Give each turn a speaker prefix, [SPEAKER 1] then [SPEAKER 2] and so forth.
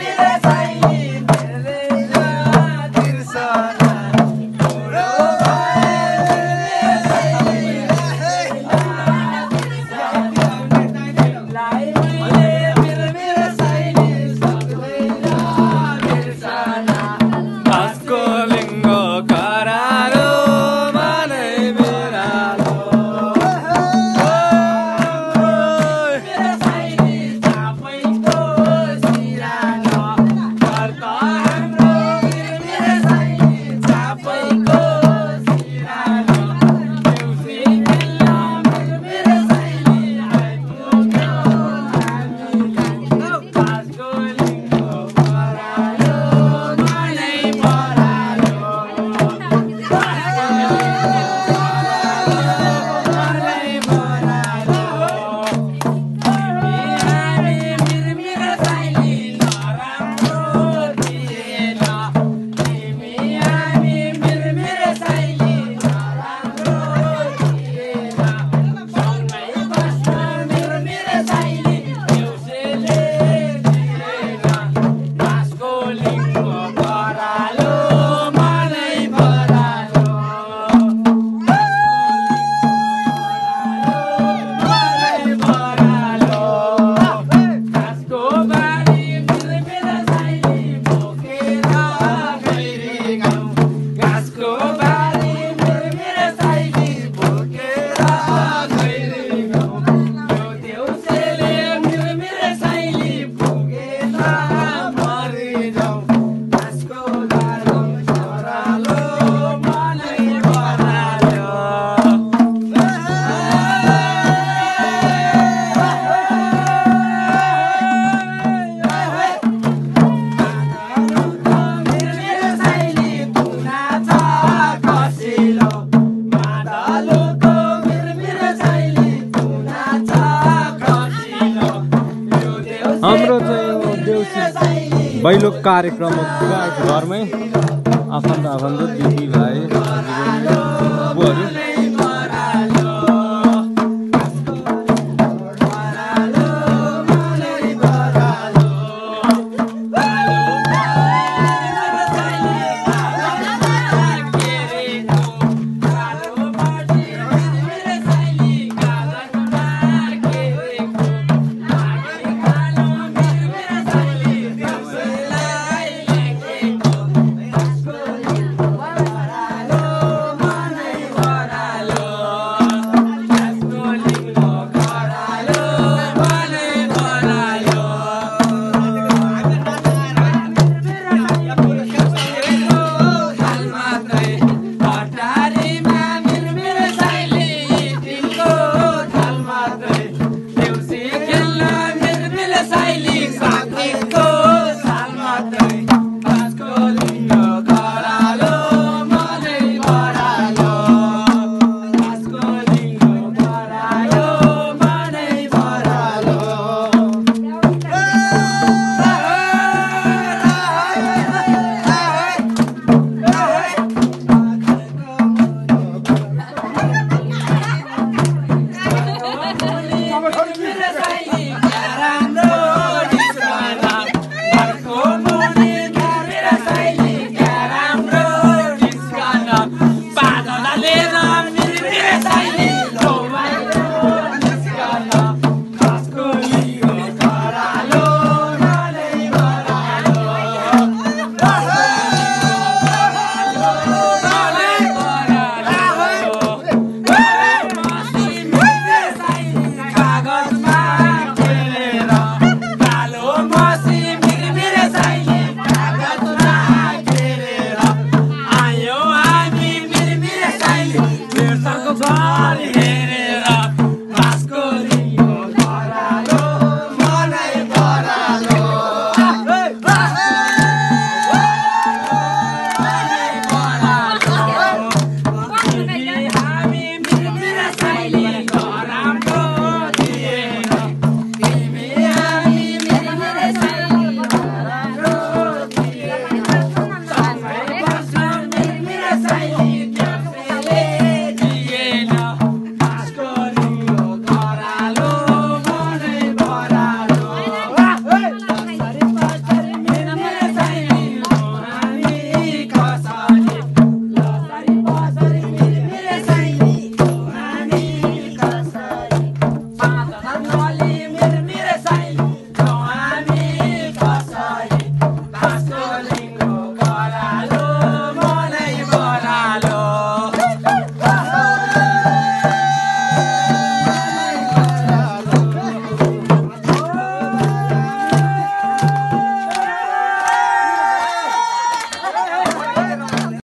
[SPEAKER 1] Mira. Bye. Bhailo कार्यक्रम घरमै आफन्त आफन्त दिदी भाइ बुवाहरू।